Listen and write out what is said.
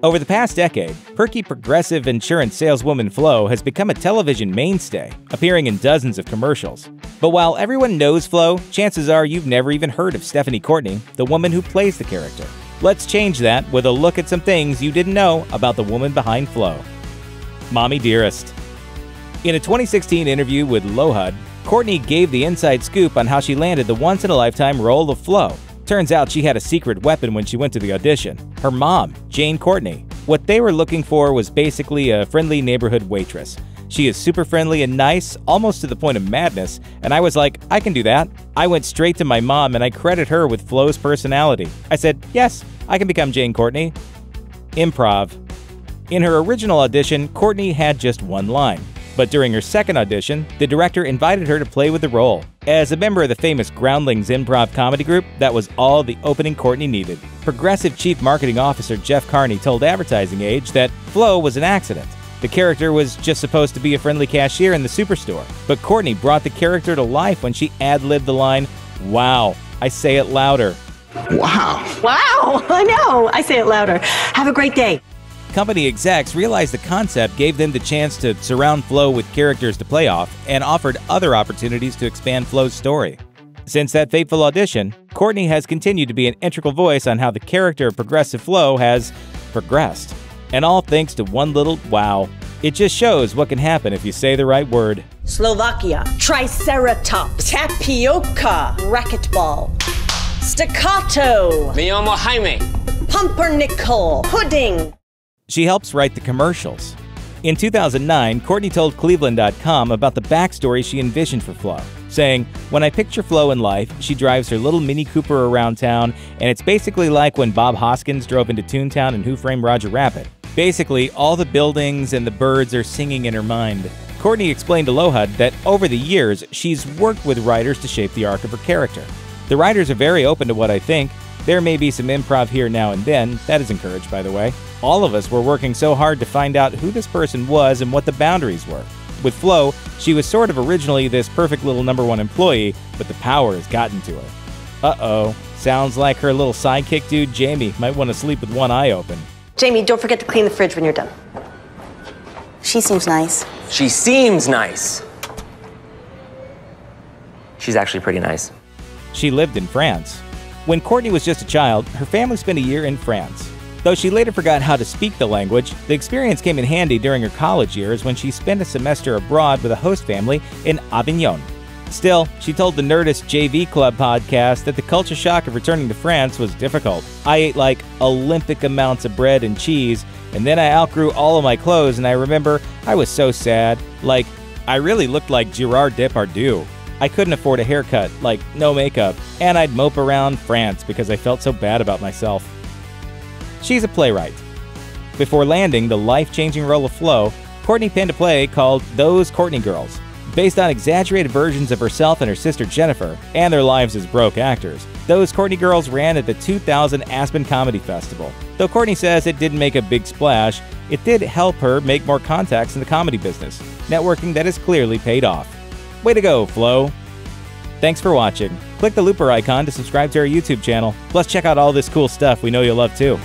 Over the past decade, perky progressive insurance saleswoman Flo has become a television mainstay, appearing in dozens of commercials. But while everyone knows Flo, chances are you've never even heard of Stephanie Courtney, the woman who plays the character. Let's change that with a look at some things you didn't know about the woman behind Flo. Mommy Dearest. In a 2016 interview with Lohud, Courtney gave the inside scoop on how she landed the once in a lifetime role of Flo. Turns out she had a secret weapon when she went to the audition her mom, Jane Courtney. What they were looking for was basically a friendly neighborhood waitress. She is super friendly and nice, almost to the point of madness, and I was like, I can do that. I went straight to my mom and I credit her with Flo's personality. I said, Yes, I can become Jane Courtney. Improv. In her original audition, Courtney had just one line. But during her second audition, the director invited her to play with the role. As a member of the famous Groundlings improv comedy group, that was all the opening Courtney needed. Progressive Chief Marketing Officer Jeff Charney told Advertising Age that Flo was an accident. The character was just supposed to be a friendly cashier in the superstore, but Courtney brought the character to life when she ad libbed the line, Wow, I say it louder. Wow. Wow, I know. I say it louder. Have a great day. Company execs realized the concept gave them the chance to surround Flo with characters to play off and offered other opportunities to expand Flo's story. Since that fateful audition, Courtney has continued to be an integral voice on how the character of Progressive Flo has progressed. And all thanks to one little wow. It just shows what can happen if you say the right word. Slovakia. Triceratops. Tapioca. Racquetball. Staccato. Me llamo Jaime. Pumpernickel. Pudding. She helps write the commercials. In 2009, Courtney told Cleveland.com about the backstory she envisioned for Flo, saying, When I picture Flo in life, she drives her little Mini Cooper around town, and it's basically like when Bob Hoskins drove into Toontown and Who Framed Roger Rabbit. Basically, all the buildings and the birds are singing in her mind. Courtney explained to Lohud that over the years, she's worked with writers to shape the arc of her character. The writers are very open to what I think. There may be some improv here now and then, that is encouraged, by the way. All of us were working so hard to find out who this person was and what the boundaries were. With Flo, she was sort of originally this perfect little number one employee, but the power has gotten to her. Uh oh, sounds like her little sidekick dude Jamie might want to sleep with one eye open. Jamie, don't forget to clean the fridge when you're done. She seems nice. She seems nice. She's actually pretty nice. She lived in France. When Courtney was just a child, her family spent a year in France. Though she later forgot how to speak the language, the experience came in handy during her college years when she spent a semester abroad with a host family in Avignon. Still, she told the Nerdist JV Club podcast that the culture shock of returning to France was difficult. I ate like Olympic amounts of bread and cheese, and then I outgrew all of my clothes, and I remember I was so sad. Like, I really looked like Gerard Depardieu. I couldn't afford a haircut, like no makeup, and I'd mope around France because I felt so bad about myself. She's a playwright. Before landing the life changing role of Flo, Courtney penned a play called Those Courtney Girls, based on exaggerated versions of herself and her sister Jennifer and their lives as broke actors. Those Courtney Girls ran at the 2000 Aspen Comedy Festival. Though Courtney says it didn't make a big splash, it did help her make more contacts in the comedy business, networking that has clearly paid off. Way to go, Flo! Thanks for watching. Click the looper icon to subscribe to our YouTube channel. Plus, check out all this cool stuff we know you'll love too.